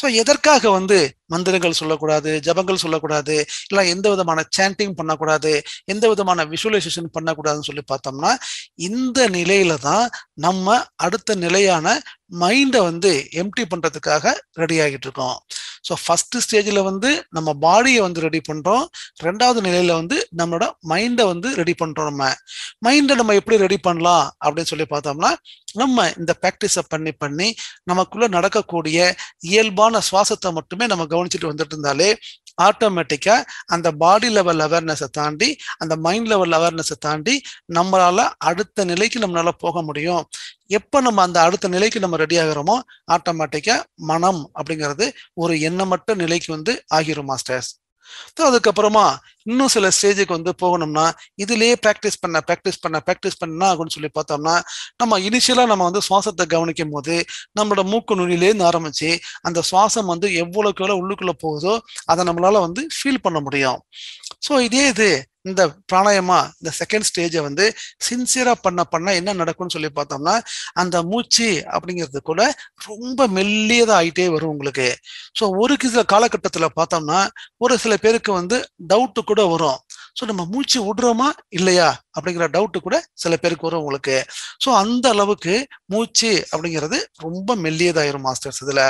ஸோ எதற்காக வந்து மந்திரங்கள் சொல்லக்கூடாது ஜபங்கள் சொல்லக்கூடாது இல்லை எந்த விதமான சாண்டிங் பண்ணக்கூடாது எந்த விதமான விஷுவலைசேஷன் பண்ணக்கூடாதுன்னு சொல்லி பார்த்தோம்னா இந்த நிலையில தான் நம்ம அடுத்த நிலையான மைண்டை வந்து எம்டி பண்ணுறதுக்காக ரெடி ஆகிட்டு இருக்கோம். ஸோ ஃபர்ஸ்ட் ஸ்டேஜில் வந்து நம்ம பாடியை வந்து ரெடி பண்ணுறோம் ரெண்டாவது நிலையில வந்து நம்மளோட மைண்டை வந்து ரெடி பண்ணுறோம் நம்ம. மைண்டை நம்ம எப்படி ரெடி பண்ணலாம்? அப்படின்னு சொல்லி பார்த்தோம்னா நம்ம இந்த ப்ராக்டிஸை பண்ணி பண்ணி நமக்குள்ள நடக்கக்கூடிய இயல்பான சுவாசத்தை மட்டுமே நம்ம கவனிச்சுட்டு வந்துட்டு இருந்தாலே ஆட்டோமேட்டிக்காக அந்த பாடி லெவல் அவேர்னஸை தாண்டி அந்த மைண்ட் லெவல் அவேர்னஸை தாண்டி நம்மளால் அடுத்த நிலைக்கு நம்மளால் போக முடியும். எப்போ நம்ம அந்த அடுத்த நிலைக்கு நம்ம ரெடி ஆகிறோமோ ஆட்டோமேட்டிக்காக மனம் அப்படிங்கிறது ஒரு எண்ணமற்ற நிலைக்கு வந்து ஆகிரும் மாஸ்டர்ஸ் அதுக்கப்புறமா இன்னும் சில ஸ்டேஜுக்கு வந்து போகணும்னா இதுலயே ப்ராக்டிஸ் பண்ண ப்ராக்டிஸ் பண்ண ப்ராக்டிஸ் பண்ணா அப்படின்னு சொல்லி பார்த்தோம்னா நம்ம இனிஷியலா நம்ம வந்து சுவாசத்தை கவனிக்கும் போது நம்மளோட மூக்கு நுனிலேருந்து ஆரம்பிச்சு அந்த சுவாசம் வந்து எவ்வளவுக்கு எவ்வளவு உள்ளுக்குள்ள போகுதோ அதை நம்மளால வந்து ஃபீல் பண்ண முடியும். ஸோ இதே இது இந்த பிராணாயமா இந்த செகண்ட் ஸ்டேஜை வந்து சின்சியரா பண்ண பண்ண என்ன நடக்கும்னு சொல்லி பார்த்தோம்னா அந்த மூச்சு அப்படிங்கிறது கூட ரொம்ப மெல்லியதாக ஆயிட்டே வரும் உங்களுக்கு. ஸோ ஒரு சில காலகட்டத்தில் பார்த்தோம்னா ஒரு சில பேருக்கு வந்து டவுட்டு கூட வரும். ஸோ நம்ம மூச்சு விடுறோமா இல்லையா அப்படிங்கிற டவுட்டு கூட சில பேருக்கு வரும் உங்களுக்கு. ஸோ அந்த அளவுக்கு மூச்சு அப்படிங்கிறது ரொம்ப மெல்லியதாயிரும் மாஸ்டர்ஸ் இதில்.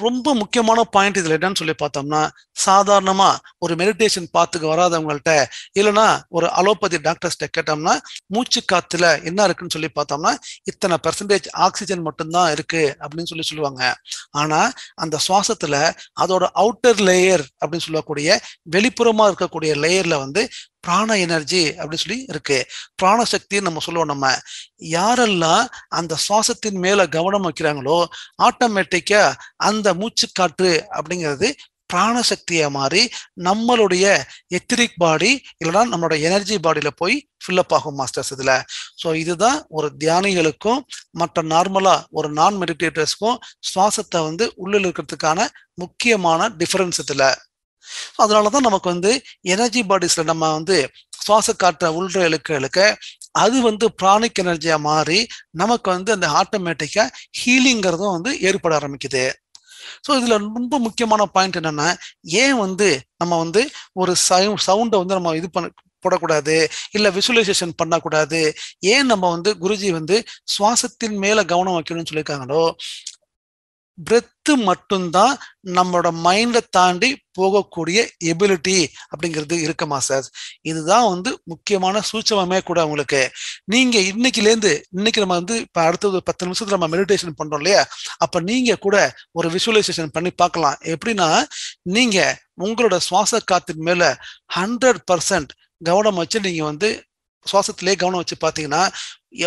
ரொம்ப முக்கியமான பாயிண்ட் இதுல என்னன்னு சொல்லி பார்த்தோம்னா சாதாரணமா ஒரு மெடிடேஷன் பார்த்துக்கு வராதவங்கள்ட்ட இல்லைன்னா ஒரு அலோபதி டாக்டர்ஸ்ட கேட்டோம்னா மூச்சு காத்துல என்ன இருக்குன்னு சொல்லி பார்த்தோம்னா இத்தனை பெர்சன்டேஜ் ஆக்சிஜன் மட்டும்தான் இருக்கு அப்படின்னு சொல்லி சொல்லுவாங்க. ஆனா அந்த சுவாசத்துல அதோட அவுட்டர் லேயர் அப்படின்னு சொல்லக்கூடிய வெளிப்புறமா இருக்கக்கூடிய லேயர்ல வந்து பிராண எனர்ஜி அப்படின்னு சொல்லி இருக்கு. பிராணசக்தின்னு நம்ம சொல்லுவோம் நம்ம. யாரெல்லாம் அந்த சுவாசத்தின் மேல கவனம் வைக்கிறாங்களோ ஆட்டோமேட்டிக்கா அந்த மூச்சு காற்று அப்படிங்கிறது பிராணசக்தியை மாறி நம்மளுடைய எத்திரிக் பாடி இல்லைன்னா நம்மளோட எனர்ஜி பாடியில போய் ஃபில்லப் ஆகும் மாஸ்டர்ஸ் இதுல. ஸோ இதுதான் ஒரு தியானிகளுக்கும் மற்ற நார்மலா ஒரு நான் மெடிடேட்டர்ஸ்க்கும் சுவாசத்தை வந்து உள்ளில் இருக்கிறதுக்கான முக்கியமான டிஃபரன்ஸ் இதுல. அதனால தான் நமக்கு வந்து எனர்ஜி பாடிஸில் நம்ம வந்து சுவாச காற்றை உள்ற இழுக்க இழுக்க அது வந்து பிராணிக் எனர்ஜியாக மாறி நமக்கு வந்து அந்த ஆட்டோமேட்டிக்காக ஹீலிங்கிறதும் வந்து ஏற்பட ஆரம்பிக்குது. ஸோ இதில் ரொம்ப முக்கியமான பாயிண்ட் என்னன்னா ஏன் வந்து நம்ம வந்து ஒரு சவுண்டை வந்து நம்ம இது பண்ண போடக்கூடாது இல்லை விசுவலைசேஷன் பண்ணக்கூடாது ஏன் நம்ம வந்து குருஜி வந்து சுவாசத்தின் மேலே கவனம் வைக்கணும்னு சொல்லியிருக்காங்களோ பிரெத்து மட்டும்தான் நம்மளோட மைண்டை தாண்டி போகக்கூடிய எபிலிட்டி அப்படிங்கிறது இருக்கமா சார் இதுதான் வந்து முக்கியமான சூட்சமே கூட உங்களுக்கு. நீங்க இன்னைக்குலேருந்து இன்னைக்கு நம்ம வந்து இப்ப அடுத்தது பத்து நிமிஷத்துல நம்ம மெடிடேஷன் பண்றோம் இல்லையா? அப்ப நீங்க கூட ஒரு விசுவலைசேஷன் பண்ணி பார்க்கலாம். எப்படின்னா நீங்க உங்களோட சுவாச காத்தின் மேல ஹண்ட்ரட் பர்சன்ட் கவனம் வச்சு நீங்க வந்து சுவாசத்திலே கவனம் வச்சு பார்த்தீங்கன்னா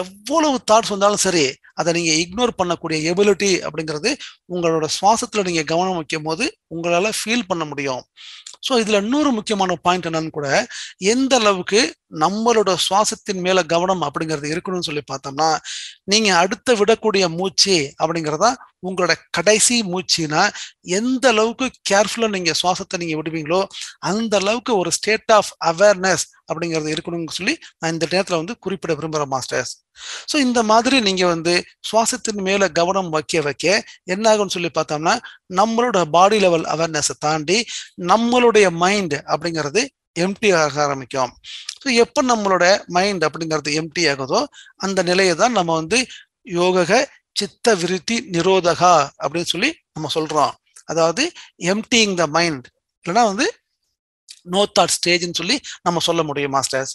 எவ்வளவு தாட்ஸ் வந்தாலும் சரி அதை நீங்க இக்னோர் பண்ணக்கூடிய எபிலிட்டி அப்படிங்கிறது உங்களோட சுவாசத்துல நீங்க கவனம் வைக்கும் போது உங்களால ஃபீல் பண்ண முடியும். ஸோ இதுல இன்னொரு முக்கியமான பாயிண்ட் என்னன்னு கூட எந்த அளவுக்கு நம்மளோட சுவாசத்தின் மேல கவனம் அப்படிங்கிறது இருக்கணும்னு சொல்லி பார்த்தோம்னா நீங்க அடுத்த விடக்கூடிய மூச்சு அப்படிங்கிறதா உங்களோட கடைசி மூச்சுனா எந்த அளவுக்கு கேர்ஃபுல்லாக நீங்கள் சுவாசத்தை நீங்கள் விடுவீங்களோ அந்த அளவுக்கு ஒரு ஸ்டேட் ஆஃப் அவேர்னஸ் அப்படிங்கிறது இருக்கணும்னு சொல்லி நான் இந்த நேரத்தில் வந்து குறிப்பிட விரும்புகிறேன் மாஸ்டர்ஸ் ஸோ இந்த மாதிரி நீங்கள் வந்து சுவாசத்தின் மேலே கவனம் வைக்க வைக்க என்ன ஆகும்னு சொல்லி பார்த்தோம்னா நம்மளோட பாடி லெவல் அவேர்னஸை தாண்டி நம்மளுடைய மைண்ட் அப்படிங்கிறது எம்டி ஆக ஆரம்பிக்கும். ஸோ எப்போ நம்மளோட மைண்ட் அப்படிங்கிறது எம்டி ஆகுதோ அந்த நிலையை தான் நம்ம வந்து யோக சித்த விருத்தி நிரோதகா அப்படின்னு சொல்லி நம்ம சொல்றோம். அதாவது எம்டிங் த மைண்ட் இல்லைன்னா வந்து நோ தாட் ஸ்டேஜ்னு சொல்லி நம்ம சொல்ல முடியும் மாஸ்டர்ஸ்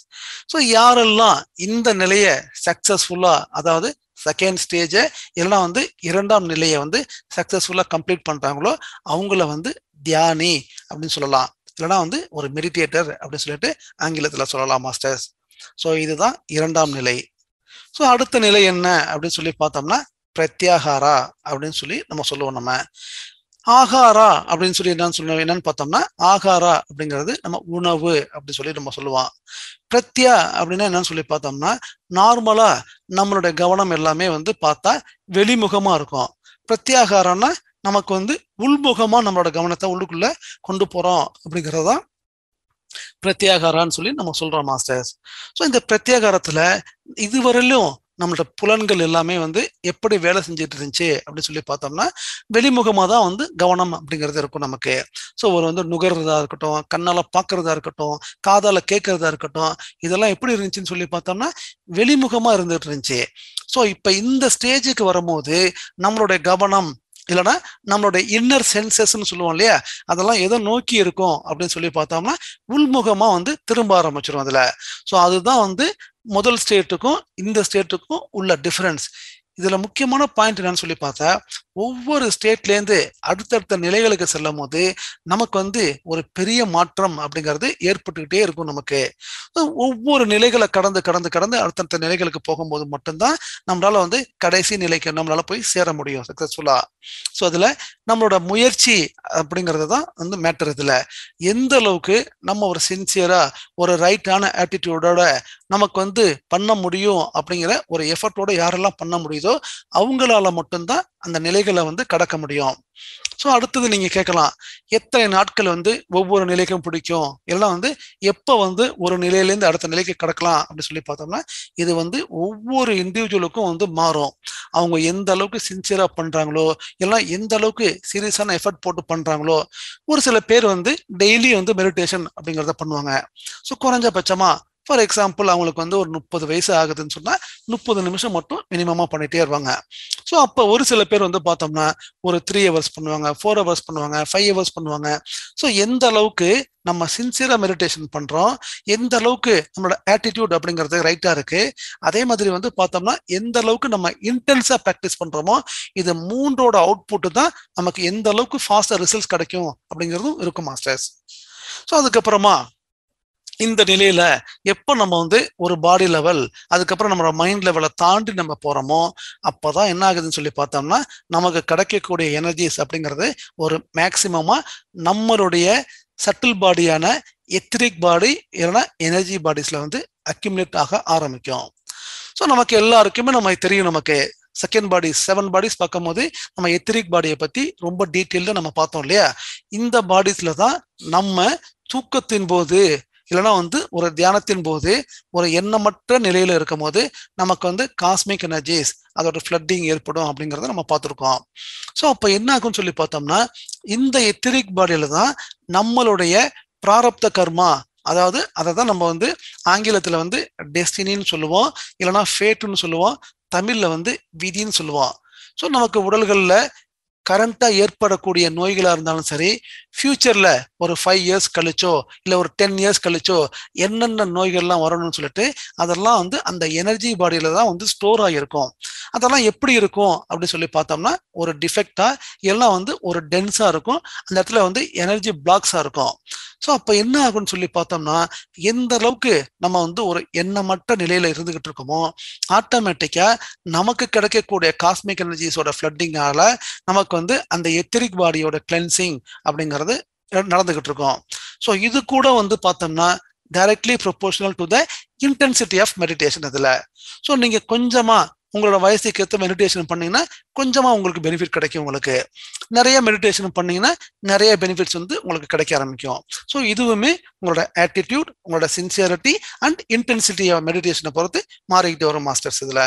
ஸோ யாரெல்லாம் இந்த நிலையை சக்சஸ்ஃபுல்லா அதாவது செகண்ட் ஸ்டேஜை இல்லைன்னா வந்து இரண்டாம் நிலையை வந்து சக்ஸஸ்ஃபுல்லாக கம்ப்ளீட் பண்ணுறாங்களோ அவங்கள வந்து தியானி அப்படின்னு சொல்லலாம். இல்லைன்னா வந்து ஒரு மெடிடேட்டர் அப்படின்னு சொல்லிட்டு ஆங்கிலத்தில் சொல்லலாம் மாஸ்டர்ஸ் ஸோ இதுதான் இரண்டாம் நிலை. ஸோ அடுத்த நிலை என்ன அப்படின்னு சொல்லி பார்த்தோம்னா பிரத்யாகாரா அப்படின்னு சொல்லி நம்ம சொல்லுவோம் நம்ம. ஆகாரா அப்படின்னு சொல்லி என்னன்னு சொல்லணும் என்னன்னு பார்த்தோம்னா ஆகாரா அப்படிங்கிறது நம்ம உணவு அப்படின்னு சொல்லி நம்ம சொல்லுவோம். பிரத்யா அப்படின்னா என்னன்னு சொல்லி பார்த்தோம்னா நார்மலா நம்மளுடைய கவனம் எல்லாமே வந்து பார்த்தா வெளிமுகமா இருக்கும். பிரத்யாகாரம்னா நமக்கு வந்து உள்முகமா நம்மளோட கவனத்தை உள்ளுக்குள்ள கொண்டு போறோம் அப்படிங்கிறது தான் பிரத்யாகாரான்னு சொல்லி நம்ம சொல்றோம் மாஸ்டர்ஸ் ஸோ இந்த பிரத்யாகாரத்துல இதுவரையிலும் நம்மளோட புலன்கள் எல்லாமே வந்து எப்படி வேலை செஞ்சுட்டு இருந்துச்சு அப்படின்னு சொல்லி பார்த்தோம்னா வெளிமுகமாக தான் வந்து கவனம் அப்படிங்கிறது இருக்கும் நமக்கு. ஸோ ஒரு வந்து நுகர்றதா இருக்கட்டும் கண்ணால் பார்க்கறதா இருக்கட்டும் காதால் கேட்கறதா இருக்கட்டும் இதெல்லாம் எப்படி இருந்துச்சுன்னு சொல்லி பார்த்தோம்னா வெளிமுகமாக இருந்துட்டு இருந்துச்சு. ஸோ இப்போ இந்த ஸ்டேஜுக்கு வரும்போது நம்மளுடைய கவனம் இல்லைன்னா நம்மளுடைய இன்னர் சென்சஸ்ன்னு சொல்லுவோம் இல்லையா? அதெல்லாம் எதை நோக்கி இருக்கும் அப்படின்னு சொல்லி பார்த்தோம்னா உள்முகமாக வந்து திரும்ப ஆரம்பிச்சிடும் அதில். ஸோ அதுதான் வந்து முதல் ஸ்டேட்டுக்கும் இந்த ஸ்டேட்டுக்கும் உள்ள டிஃபரன்ஸ் இதில் முக்கியமான பாயிண்ட் என்னன்னு சொல்லி பார்த்தா ஒவ்வொரு ஸ்டேட்லேருந்து அடுத்தடுத்த நிலைகளுக்கு செல்லும் போது நமக்கு வந்து ஒரு பெரிய மாற்றம் அப்படிங்கிறது ஏற்பட்டுக்கிட்டே இருக்கும் நமக்கு. ஒவ்வொரு நிலைகளை கடந்து கடந்து கடந்து அடுத்தடுத்த நிலைகளுக்கு போகும்போது மட்டும்தான் நம்மளால வந்து கடைசி நிலைக்கு நம்மளால போய் சேர முடியும் சக்சஸ்ஃபுல்லா ஸோ அதில் நம்மளோட முயற்சி அப்படிங்கிறது தான் வந்து மேட்டர் இதில். எந்த அளவுக்கு நம்ம ஒரு சின்சியராக ஒரு ரைட்டான ஆட்டிடியூடோட நமக்கு வந்து பண்ண முடியும் அப்படிங்கிற ஒரு எஃபர்ட்டோட யாரெல்லாம் பண்ண முடியுதோ அவங்களால மட்டும்தான் அந்த நிலைகளை வந்து கடக்க முடியும். ஸோ அடுத்தது நீங்க கேட்கலாம் எத்தனை நாட்கள் வந்து ஒவ்வொரு நிலைக்கும் பிடிக்கும்? எல்லாம் வந்து எப்போ வந்து ஒரு நிலையிலேருந்து அடுத்த நிலைக்கு கடக்கலாம் அப்படின்னு சொல்லி பார்த்தோம்னா இது வந்து ஒவ்வொரு இண்டிவிஜுவலுக்கும் வந்து மாறும். அவங்க எந்த அளவுக்கு சின்சியரா பண்றாங்களோ எல்லாம் எந்த அளவுக்கு சீரியஸான எஃபர்ட் போட்டு பண்றாங்களோ ஒரு சில பேர் வந்து டெய்லி வந்து மெடிடேஷன் அப்படிங்கிறத பண்ணுவாங்க. ஸோ குறைஞ்சபட்சமா ஃபார் எக்ஸாம்பிள் அவங்களுக்கு வந்து ஒரு முப்பது வயசு ஆகுதுன்னு சொன்னால் முப்பது நிமிஷம் மட்டும் மினிமமாக பண்ணிகிட்டே இருவாங்க ஸோ அப்போ ஒரு சில பேர் வந்து பார்த்தோம்னா ஒரு த்ரீ ஹவர்ஸ் பண்ணுவாங்க ஃபோர் ஹவர்ஸ் பண்ணுவாங்க ஃபைவ் ஹவர்ஸ் பண்ணுவாங்க. ஸோ எந்த அளவுக்கு நம்ம சின்சியரா மெடிடேஷன் பண்ணுறோம் எந்த அளவுக்கு நம்மளோட ஆட்டிடியூட் அப்படிங்கிறது ரைட்டாக இருக்குது அதே மாதிரி வந்து பார்த்தோம்னா எந்த அளவுக்கு நம்ம இன்டென்ஸாக ப்ராக்டிஸ் பண்ணுறோமோ இது மூன்றோட அவுட்புட்டு தான் நமக்கு எந்த அளவுக்கு ஃபாஸ்ட்டாக ரிசல்ட்ஸ் கிடைக்கும் அப்படிங்கிறதும் இருக்கும் மாஸ்டர்ஸ் ஸோ அதுக்கப்புறமா இந்த நிலையில எப்போ நம்ம வந்து ஒரு பாடி லெவல் அதுக்கப்புறம் நம்மளோட மைண்ட் லெவலை தாண்டி நம்ம போறோமோ அப்போதான் என்ன ஆகுதுன்னு சொல்லி பார்த்தோம்னா நமக்கு கிடைக்கக்கூடிய எனர்ஜிஸ் அப்படிங்கிறது ஒரு மேக்சிமமா நம்மளுடைய சட்டில் பாடியான எத்திரிக் பாடி இல்லைன்னா எனர்ஜி பாடிஸ்ல வந்து அக்யூமுலேட் ஆக ஆரம்பிக்கும். ஸோ நமக்கு எல்லாருக்குமே நம்ம தெரியும் நமக்கு செகண்ட் பாடி செவன் பாடிஸ் பார்க்கும்போது நம்ம எத்திரிக் பாடியை பத்தி ரொம்ப டீட்டெயில்டாக நம்ம பார்த்தோம் இல்லையா? இந்த பாடிஸ்ல தான் நம்ம தூக்கத்தின் போது இல்லைன்னா வந்து ஒரு தியானத்தின் போது ஒரு எண்ணமற்ற நிலையில இருக்கும் போது நமக்கு வந்து காஸ்மிக் எனர்ஜிஸ் அதோட ஃப்ளட்டிங் ஏற்படும் அப்படிங்கிறத நம்ம பார்த்துருக்கோம். ஸோ அப்போ என்ன ஆகும்னு சொல்லி பார்த்தோம்னா இந்த எத்திரிக் பாடியில தான் நம்மளுடைய பிராரப்த கர்மா அதாவது அதை தான் நம்ம வந்து ஆங்கிலத்தில் வந்து டெஸ்டினின்னு சொல்லுவோம் இல்லைன்னா ஃபேட்டுன்னு சொல்லுவோம் தமிழில் வந்து விதின்னு சொல்லுவோம். ஸோ நமக்கு உடல்களில் கரண்டா ஏற்படக்கூடிய நோய்களாக இருந்தாலும் சரி ஃபியூச்சர்ல ஒரு ஃபைவ் இயர்ஸ் கழிச்சோ இல்லை ஒரு டென் இயர்ஸ் கழிச்சோ என்னென்ன நோய்கள்லாம் வரணும்னு சொல்லிட்டு அதெல்லாம் வந்து அந்த எனர்ஜி பாடியில தான் வந்து ஸ்டோர் ஆகியிருக்கும். அதெல்லாம் எப்படி இருக்கும் அப்படின்னு சொல்லி பார்த்தோம்னா ஒரு டிஃபெக்டா எல்லாம் வந்து ஒரு டென்ஸா இருக்கும். அந்த இடத்துல வந்து எனர்ஜி பிளாக்ஸா இருக்கும். ஸோ அப்போ என்ன ஆகும்னு சொல்லி பார்த்தோம்னா எந்த அளவுக்கு நம்ம வந்து ஒரு எண்ணமற்ற நிலையில இருந்துகிட்டு இருக்கோமோ ஆட்டோமேட்டிக்கா நமக்கு கிடைக்கக்கூடிய காஸ்மிக் எனர்ஜிஸோட ஃப்ளட்டிங்கால நமக்கு வந்து அந்த எத்திரிக் பாடியோட கிளென்சிங் அப்படிங்கிறது நடந்துகிட்டு இருக்கும். ஸோ இது கூட வந்து பார்த்தோம்னா directly proportional to the intensity of meditation இதில். ஸோ நீங்கள் கொஞ்சமாக உங்களோட வயசுக்கு ஏற்ற மெடிடேஷன் பண்ணீங்கன்னா கொஞ்சமாக உங்களுக்கு பெனிஃபிட் கிடைக்கும் உங்களுக்கு. நிறைய மெடிடேஷன் பண்ணீங்கன்னா நிறைய பெனிஃபிட்ஸ் வந்து உங்களுக்கு கிடைக்க ஆரம்பிக்கும். ஸோ இதுவுமே உங்களோட ஆட்டிடியூட் உங்களோட சின்சியரிட்டி அண்ட் இன்டென்சிட்டி ஆஃப் மெடிடேஷனை பொறுத்து மாறிக்கிட்டு வரும் மாஸ்டர்ஸ் இதில்.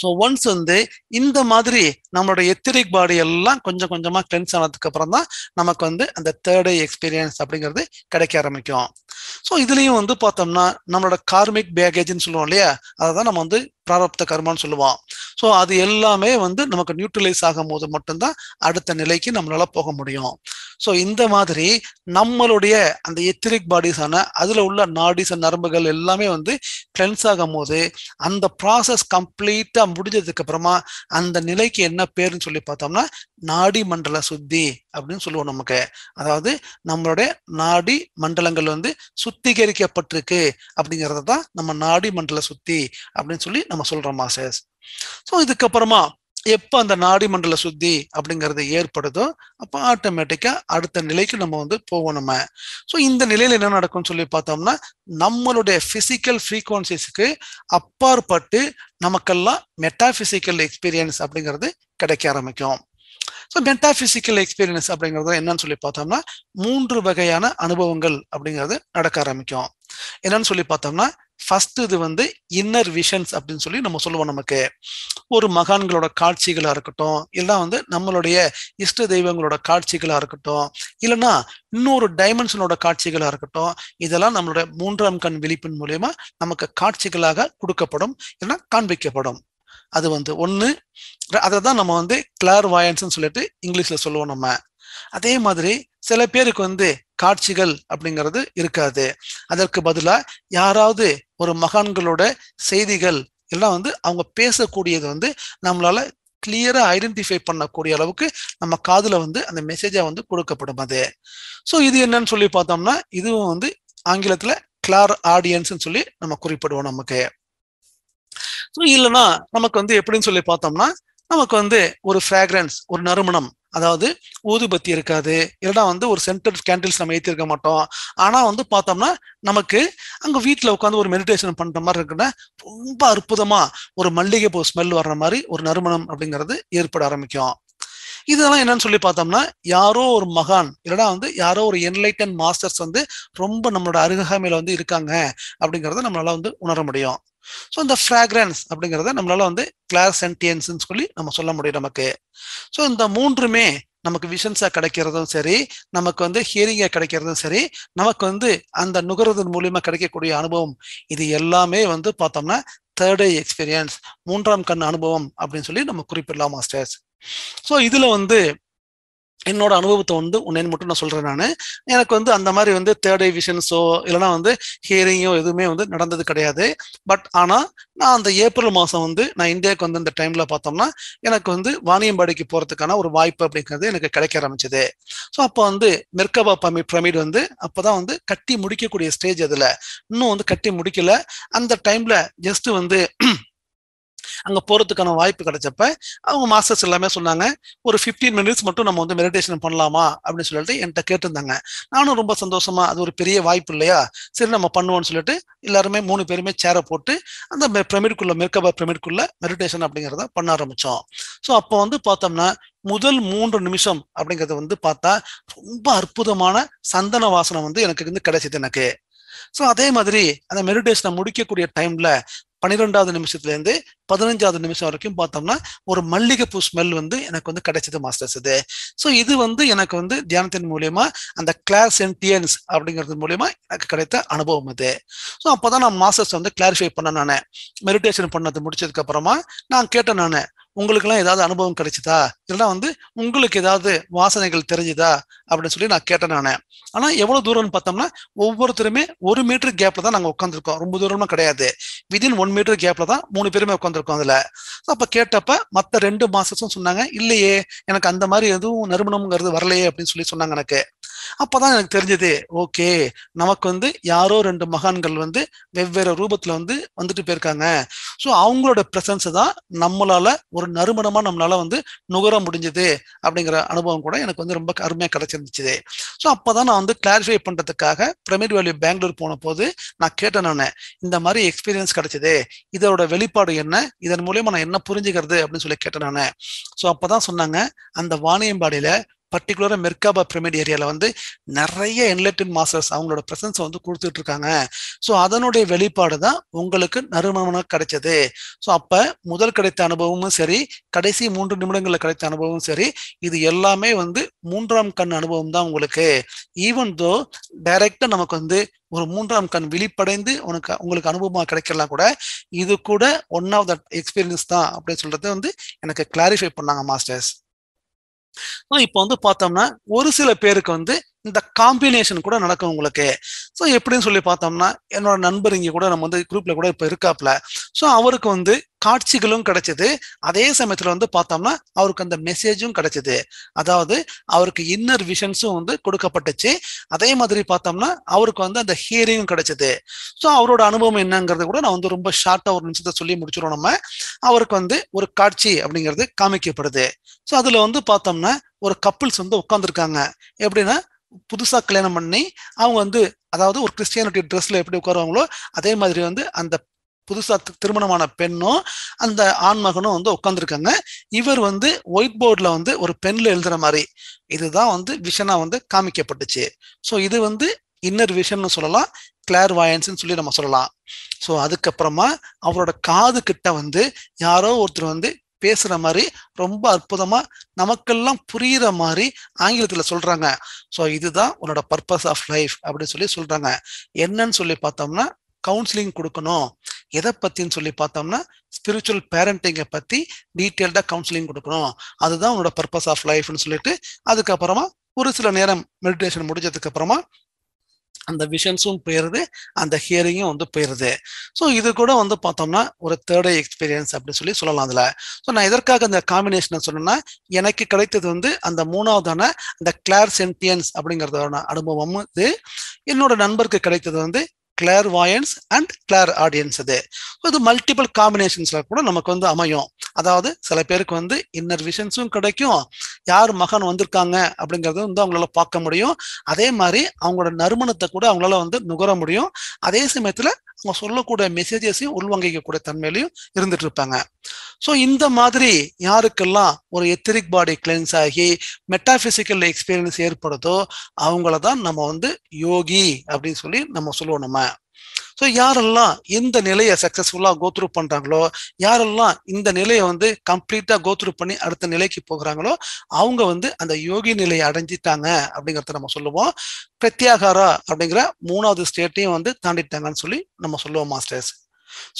ஸோ ஒன்ஸ் வந்து இந்த மாதிரி நம்மளோட எத்திரிக் பாடி எல்லாம் கொஞ்சம் கொஞ்சமாக கிளென்ஸ் ஆனதுக்கு அப்புறம் தான் நமக்கு வந்து அந்த தேர்ட் ஐ எக்ஸ்பீரியன்ஸ் அப்படிங்கிறது கிடைக்க ஆரம்பிக்கும். ஸோ இதுலேயும் வந்து பார்த்தோம்னா நம்மளோட கார்மிக் பேகேஜ்னு சொல்லுவோம் இல்லையா? அதை தான் நம்ம வந்து பிராரப்த கர்மான்னு சொல்லுவான். ஸோ அது எல்லாமே வந்து நமக்கு நியூட்ரலைஸ் ஆகும் போது மட்டும்தான் அடுத்த நிலைக்கு நம்மளால போக முடியும். ஸோ இந்த மாதிரி நம்மளுடைய அந்த எத்திரிக் பாடிஸான அதில் உள்ள நாடிஸ் நரம்புகள் எல்லாமே வந்து கிளென்ஸ் ஆகும் போது அந்த ப்ராசஸ் கம்ப்ளீட்டாக முடிஞ்சதுக்கு அப்புறமா அந்த நிலைக்கு என்ன பேருன்னு சொல்லி பார்த்தோம்னா நாடி மண்டல சுத்தி அப்படின்னு சொல்லுவோம் நமக்கு. அதாவது நம்மளுடைய நாடி மண்டலங்கள் வந்து சுத்திகரிக்கப்பட்டிருக்கு அப்படிங்கிறத தான் நம்ம நாடி மண்டல சுத்தி அப்படின்னு சொல்லி நம்ம சொல்றோம் மாசஸ் ஸோ இதுக்கப்புறமா எப்போ அந்த நாடி மண்டல சுத்தி அப்படிங்கிறது ஏற்படுதோ அப்போ ஆட்டோமேட்டிக்கா அடுத்த நிலைக்கு நம்ம வந்து போவோம் நம்ம ஸோ இந்த நிலையில என்ன நடக்கும்னு சொல்லி பார்த்தோம்னா நம்மளுடைய பிசிக்கல் ஃப்ரீக்வன்சிஸ்க்கு அப்பாற்பட்டு நமக்கெல்லாம் மெட்டாபிசிக்கல் எக்ஸ்பீரியன்ஸ் அப்படிங்கிறது கிடைக்க ஆரம்பிக்கும். ஸோ மெட்டாபிசிக்கல் எக்ஸ்பீரியன்ஸ் அப்படிங்கிறது என்னன்னு சொல்லி பார்த்தோம்னா மூன்று வகையான அனுபவங்கள் அப்படிங்கிறது நடக்க ஆரம்பிக்கும். என்னன்னு சொல்லி பார்த்தோம்னா ஃபர்ஸ்ட் இது வந்து இன்னர் விஷன்ஸ் அப்படின்னு சொல்லி நம்ம சொல்லுவோம் நமக்கு. ஒரு மகான்களோட காட்சிகளா இருக்கட்டும் எல்லாம் வந்து நம்மளுடைய இஷ்ட தெய்வங்களோட காட்சிகளா இருக்கட்டும் இல்லைன்னா இன்னொரு டைமென்ஷனோட காட்சிகளா இருக்கட்டும் இதெல்லாம் நம்மளுடைய மூன்றாம் கண் விழிப்பின் மூலயமா நமக்கு காட்சிகளாக கொடுக்கப்படும் இல்லைன்னா காண்பிக்கப்படும். அது வந்து ஒன்று அதை தான் நம்ம வந்து கிளார் வாயன்ஸ்னு சொல்லிட்டு இங்கிலீஷில் சொல்லுவோம் நம்ம. அதே மாதிரி சில பேருக்கு வந்து காட்சிகள் அப்படிங்கிறது இருக்காது. அதற்கு பதிலாக யாராவது ஒரு மகான்களோட செய்திகள் எல்லாம் வந்து அவங்க பேசக்கூடியது வந்து நம்மளால கிளியரா ஐடென்டிஃபை பண்ணக்கூடிய அளவுக்கு நம்ம காதுல வந்து அந்த மெசேஜா வந்து கொடுக்கப்படும் அது. ஸோ இது என்னன்னு சொல்லி பார்த்தோம்னா இதுவும் வந்து ஆங்கிலத்துல கிளார் ஆடியன்ஸ்னு சொல்லி நம்ம குறிப்பிடுவோம் நமக்கு. ஸோ இல்லைன்னா நமக்கு வந்து எப்படின்னு சொல்லி பார்த்தோம்னா நமக்கு வந்து ஒரு ஃப்ராக்ரன்ஸ் ஒரு நறுமணம் அதாவது ஊதுபத்தி இருக்காது. இல்லைன்னா வந்து ஒரு சென்டர் கேண்டில்ஸ் நம்ம ஏற்றிருக்க மாட்டோம். ஆனால் வந்து பார்த்தோம்னா நமக்கு அங்கே வீட்டில் உட்காந்து ஒரு மெடிடேஷன் பண்ணுற மாதிரி இருக்குன்னா ரொம்ப அற்புதமாக ஒரு மல்லிகை பூ ஸ்மெல் வர்ற மாதிரி ஒரு நறுமணம் அப்படிங்கிறது ஏற்பட ஆரம்பிக்கும். இதெல்லாம் என்னன்னு சொல்லி பார்த்தோம்னா யாரோ ஒரு மகான் இல்லைன்னா வந்து யாரோ ஒரு என்லைட்டன் மாஸ்டர்ஸ் வந்து ரொம்ப நம்மளோட அருகாமையில வந்து இருக்காங்க அப்படிங்கிறத நம்மளால வந்து உணர முடியும். ஸோ இந்த ஃப்ராக்ரன்ஸ் அப்படிங்கிறத நம்மளால வந்து கிளாஸ் சென்டியன்ஸ்ன்னு சொல்லி நம்ம சொல்ல முடியும் நமக்கு. ஸோ இந்த மூன்றுமே நமக்கு விஷன்ஸா கிடைக்கிறதும் சரி நமக்கு வந்து ஹியரிங்கா கிடைக்கிறதும் சரி நமக்கு வந்து அந்த நுகர்வதன் மூலியமா கிடைக்கக்கூடிய அனுபவம் இது எல்லாமே வந்து பார்த்தோம்னா தேர்ட் ஐ எக்ஸ்பீரியன்ஸ் மூன்றாம் கண் அனுபவம் அப்படின்னு சொல்லி நம்ம குறிப்பிடலாம் மாஸ்டர்ஸ் ஸோ இதுல வந்து என்னோட அனுபவத்தை வந்து உன்னேன்னு மட்டும் நான் சொல்றேன் நான். எனக்கு வந்து அந்த மாதிரி வந்து தேர்ட் ஐ விஷன்ஸோ இல்லைனா வந்து ஹியரிங்கோ எதுவுமே வந்து நடந்தது கிடையாது. பட் ஆனால் நான் அந்த ஏப்ரல் மாதம் வந்து நான் இந்தியாவுக்கு வந்து அந்த டைம்ல பார்த்தோம்னா எனக்கு வந்து வாணியம்பாடிக்கு போகிறதுக்கான ஒரு வாய்ப்பு அப்படிங்கிறது எனக்கு கிடைக்க ஆரம்பிச்சது. ஸோ அப்போ வந்து மெர்கபா பமி பிரமிட் வந்து அப்போதான் வந்து கட்டி முடிக்கக்கூடிய ஸ்டேஜ் அதில். இன்னும் வந்து கட்டி முடிக்கல. அந்த டைம்ல ஜஸ்ட் வந்து அங்கே போகிறதுக்கான வாய்ப்பு கிடைச்சப்ப அவங்க மாஸ்டர்ஸ் எல்லாமே சொன்னாங்க ஒரு ஃபிஃப்டீன் மினிட்ஸ் மட்டும் நம்ம வந்து மெடிடேஷன் பண்ணலாமா? அப்படின்னு சொல்லிட்டு என்கிட்ட கேட்டிருந்தாங்க. நானும் ரொம்ப சந்தோஷமா அது ஒரு பெரிய வாய்ப்பு இல்லையா? சரி நம்ம பண்ணுவோம்னு சொல்லிட்டு எல்லாருமே மூணு பேருமே சேரை போட்டு அந்த பிரமிடுக்குள்ள மெர்கபா பிரமிடுக்குள்ள மெடிடேஷன் அப்படிங்கிறத பண்ண ஆரம்பிச்சோம். ஸோ அப்போ வந்து பார்த்தோம்னா முதல் மூன்று நிமிஷம் அப்படிங்கறது வந்து பார்த்தா ரொம்ப அற்புதமான சந்தன வாசனை வந்து எனக்கு வந்து கிடைச்சது எனக்கு. ஸோ அதே மாதிரி அந்த மெடிடேஷனை முடிக்கக்கூடிய டைம்ல பன்னிரெண்டாவது நிமிஷத்துலேருந்து பதினஞ்சாவது நிமிஷம் வரைக்கும் பார்த்தோம்னா ஒரு மல்லிகைப்பூ ஸ்மெல் வந்து எனக்கு வந்து கிடைச்சது மாஸ்டர்ஸ் இது. ஸோ இது வந்து எனக்கு வந்து தியானத்தின் மூலயமா அந்த கிளாஸ் சென்டியன்ஸ் அப்படிங்கிறது மூலயமா எனக்கு கிடைத்த அனுபவம் இது. ஸோ அப்போ தான் நான் மாஸ்டர்ஸ் வந்து கிளாரிஃபை பண்ண நான். மெடிடேஷன் பண்ணது முடிச்சதுக்கு அப்புறமா நான் கேட்டேன் நான் உங்களுக்கெல்லாம் ஏதாவது அனுபவம் கிடைச்சதா? இல்லைன்னா வந்து உங்களுக்கு ஏதாவது வாசனைகள் தெரிஞ்சுதா? அப்படின்னு சொல்லி நான் கேட்டேன் நான். ஆனால் எவ்வளோ தூரம்னு பார்த்தோம்னா ஒவ்வொருத்தருமே ஒரு மீட்டர் கேப்பில் தான் நாங்கள் உட்காந்துருக்கோம் ரொம்ப தூரமா கிடையாது. விதின் ஒன் மீட்டர் கேப்பில் தான் மூணு பேருமே உட்காந்துருக்கோம் அதில். அப்போ கேட்டப்ப மற்ற ரெண்டு மாசத்தும் சொன்னாங்க இல்லையே எனக்கு அந்த மாதிரி எதுவும் நறுமணம்ங்கிறது வரலையே அப்படின்னு சொல்லி சொன்னாங்க எனக்கு. அப்பதான் எனக்கு தெரிஞ்சது ஓகே நமக்கு வந்து யாரோ ரெண்டு மகான்கள் வந்து வெவ்வேறு ரூபத்துல வந்து வந்துட்டு போயிருக்காங்க. ஸோ அவங்களோட பிரசன்ஸ் தான் நம்மளால ஒரு நறுமணமா நம்மளால வந்து நுகர முடிஞ்சது அப்படிங்கிற அனுபவம் கூட எனக்கு வந்து ரொம்ப அருமையா கிடைச்சிருந்துச்சு. ஸோ அப்பதான் நான் வந்து கிளாரிஃபை பண்றதுக்காக பிரமிட் வேல்யூ பெங்களூர் போன போது நான் கேட்டேன் நான் இந்த மாதிரி எக்ஸ்பீரியன்ஸ் கிடைச்சது இதோட வெளிப்பாடு என்ன இதன் மூலியமா நான் என்ன புரிஞ்சுக்கிறது அப்படின்னு சொல்லி கேட்டேன் நான். ஸோ அப்பதான் சொன்னாங்க அந்த வாணியம்பாடியில பர்டிகுலராக மெர்காபா பிரமிட் ஏரியாவில் வந்து நிறைய என்லெட்டின் மாஸ்டர்ஸ் அவங்களோட ப்ரெசன்ஸை வந்து கொடுத்துட்டு இருக்காங்க ஸோ அதனுடைய வெளிப்பாடு தான் உங்களுக்கு நறுமணம் கிடைச்சது. ஸோ அப்போ முதல் கிடைத்த அனுபவமும் சரி கடைசி மூன்று நிமிடங்களில் கிடைத்த அனுபவமும் சரி இது எல்லாமே வந்து மூன்றாம் கண் அனுபவம் தான் உங்களுக்கு. ஈவன் தோ டைரக்டா நமக்கு வந்து ஒரு மூன்றாம் கண் விழிப்படைந்து உனக்கு உங்களுக்கு அனுபவமாக கிடைக்கலாம் கூட இது கூட ஒன் ஆஃப் த எக்ஸ்பீரியன்ஸ் தான் அப்படின்னு சொல்றது வந்து எனக்கு கிளாரிஃபை பண்ணாங்க மாஸ்டர்ஸ் இப்போ வந்து பார்த்தோம்னா ஒரு சில பேருக்கு வந்து இந்த காம்பினேஷன் கூட நடக்கும் உங்களுக்கு. ஸோ எப்படின்னு சொல்லி பார்த்தோம்னா என்னோட நண்பர் இங்கே கூட நம்ம வந்து குரூப்ல கூட இப்போ இருக்காப்ல. ஸோ அவருக்கு வந்து காட்சிகளும் கிடைச்சது. அதே சமயத்தில் வந்து பார்த்தோம்னா அவருக்கு அந்த மெசேஜும் கிடைச்சது. அதாவது அவருக்கு இன்னர் விஷன்ஸும் வந்து கொடுக்கப்பட்டுச்சு. அதே மாதிரி பார்த்தோம்னா அவருக்கு வந்து அந்த ஹியரிங்கும் கிடைச்சது. ஸோ அவரோட அனுபவம் என்னங்கிறது கூட நான் வந்து ரொம்ப ஷார்ட்டாக ஒரு நிமிஷத்தை சொல்லி முடிச்சிடும் நம்ம. அவருக்கு வந்து ஒரு காட்சி அப்படிங்கிறது காமிக்கப்படுது. ஸோ அதில் வந்து பார்த்தோம்னா ஒரு கப்பிள்ஸ் வந்து உட்காந்துருக்காங்க எப்படின்னா புதுசாக கல்யாணம் பண்ணி அவங்க வந்து அதாவது ஒரு கிறிஸ்டியானிட்டி ட்ரெஸ்ல எப்படி உட்காருவாங்களோ அதே மாதிரி வந்து அந்த புதுசா திருமணமான பெண்ணும் அந்த ஆண்மகனும் வந்து உட்காந்துருக்காங்க இவர் வந்து ஒயிட் போர்டில் வந்து ஒரு பெண்ணில் எழுதுற மாதிரி இதுதான் வந்து விஷனா வந்து காமிக்கப்பட்டுச்சு. ஸோ இது வந்து இன்னர் விஷன்னு சொல்லலாம் கிளார் வாயன்ஸ்ன்னு சொல்லி நம்ம சொல்லலாம். ஸோ அதுக்கப்புறமா அவரோட காது கிட்ட வந்து யாரோ ஒருத்தர் வந்து பேசுற மாதிரி ரொம்ப அற்புதமா நமக்கெல்லாம் புரியுற மாதிரி ஆங்கிலத்துல சொல்றாங்க. ஸோ இதுதான் உன்னோட பர்பஸ் ஆஃப் லைஃப் அப்படின்னு சொல்லி சொல்றாங்க. என்னன்னு சொல்லி பார்த்தோம்னா கவுன்சிலிங் கொடுக்கணும். எதை பத்தின்னு சொல்லி பார்த்தோம்னா ஸ்பிரிச்சுவல் பேரண்டிங்கை பத்தி டீட்டெயில்டா கவுன்சிலிங் கொடுக்கணும். அதுதான் உன்னோட பர்பஸ் ஆஃப் லைஃப்னு சொல்லிட்டு அதுக்கப்புறமா ஒரு சில நேரம் மெடிடேஷன் முடிஞ்சதுக்கு அப்புறமா அந்த விஷன்ஸும் போயிருது அந்த ஹியரிங்கும் வந்து போயிருது. ஸோ இது கூட வந்து பார்த்தோம்னா ஒரு தேர்ட் எக்ஸ்பீரியன்ஸ் அப்படின்னு சொல்லி சொல்லலாம் அதில். ஸோ நான் எதற்காக அந்த காம்பினேஷனை சொன்னேன்னா எனக்கு கிடைத்தது வந்து அந்த மூணாவதான அந்த கிளார் சென்டியன்ஸ் அப்படிங்கிறதான அனுபவம். இது என்னோட நண்பருக்கு கிடைத்தது வந்து clairvoyance and clairaudience இது இது மல்டிபிள் காம்பினேஷன்ஸ்ல கூட நமக்கு வந்து அமையும். அதாவது சில பேருக்கு வந்து இன்னர் விஷன்ஸும் கிடைக்கும். யார் மகன் வந்திருக்காங்க அப்படிங்கறது வந்து அவங்களால பார்க்க முடியும். அதே மாதிரி அவங்களோட நறுமணத்தை கூட அவங்களால வந்து நுகர முடியும். அதே சமயத்துல அவங்க சொல்லக்கூடிய மெசேஜஸையும் உள்வாங்கிக்கக்கூடிய தன்மையிலையும் இருந்துட்டு இருப்பாங்க. ஸோ இந்த மாதிரி யாருக்கெல்லாம் ஒரு எத்திரிக் பாடி கிளென்ஸ் ஆகி மெட்டாபிசிக்கல் எக்ஸ்பீரியன்ஸ் ஏற்படுதோ அவங்கள தான் நம்ம வந்து யோகி அப்படின்னு சொல்லி நம்ம சொல்லுவோம் நம்ம. ஸோ யாரெல்லாம் இந்த நிலையை சக்ஸஸ்ஃபுல்லாக கோத்ரூ பண்றாங்களோ யாரெல்லாம் இந்த நிலையை வந்து கம்ப்ளீட்டாக கோத்ரூ பண்ணி அடுத்த நிலைக்கு போகிறாங்களோ அவங்க வந்து அந்த யோகி நிலையை அடைஞ்சிட்டாங்க அப்படிங்கிறத நம்ம சொல்லுவோம். பிரத்யாகாரா அப்படிங்கிற மூணாவது ஸ்டேட்டையும் வந்து தாண்டிட்டாங்கன்னு சொல்லி நம்ம சொல்லுவோம் மாஸ்டர்ஸ்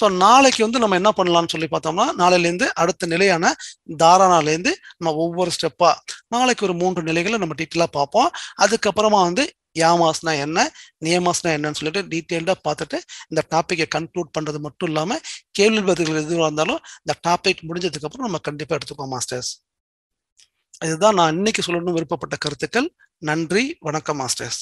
ஸோ நாளைக்கு வந்து நம்ம என்ன பண்ணலாம்னு சொல்லி பார்த்தோம்னா நாளையிலேருந்து அடுத்த நிலையான தாரானாலேருந்து நம்ம ஒவ்வொரு ஸ்டெப்பாக நாளைக்கு ஒரு மூன்று நிலைகளை நம்ம டீட்டெயிலாக பார்ப்போம். அதுக்கப்புறமா வந்து யாமாஸ்னா என்ன நியமாஸ்னா என்னன்னு சொல்லிட்டு டீட்டெயில்டாக பார்த்துட்டு இந்த டாப்பிக்கை கன்க்ளூட் பண்ணுறது மட்டும் இல்லாமல் கேள்வி பதில்கள் எதுவாக இருந்தாலும் இந்த டாபிக் முடிஞ்சதுக்கப்புறம் நம்ம கண்டிப்பாக எடுத்துக்கோம் மாஸ்டர்ஸ் இதுதான் நான் இன்னைக்கு சொல்லணும்னு விருப்பப்பட்ட கருத்துக்கள். நன்றி வணக்கம் மாஸ்டர்ஸ்